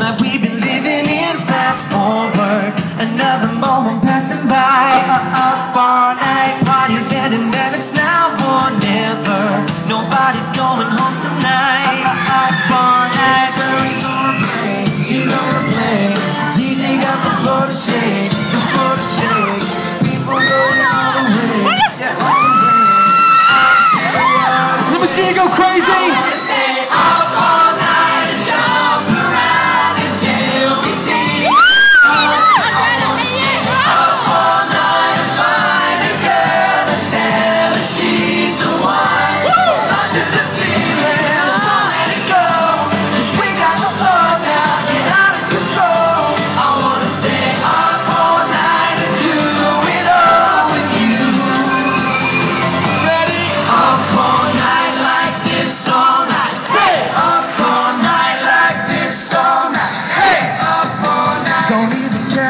That we've been living in fast forward. Another moment passing by. Up all night parties ending, and it's now or never. Nobody's going home tonight. Up all night, she's on play, she's on the plane. DJ got the floor to shake, the floor to shake. People going all the way, yeah, all the way. Let me see you go crazy.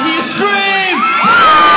if you scream.